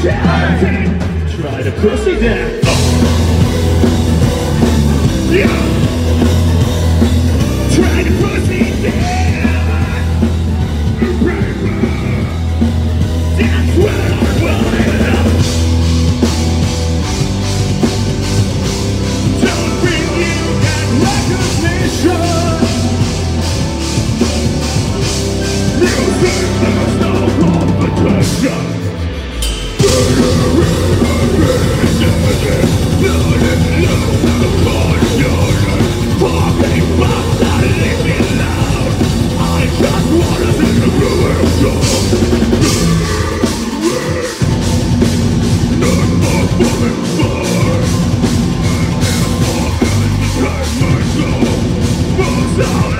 Try to pussy that. Yeah. Try to that. That's what I. Don't bring you recognition. Music. Out of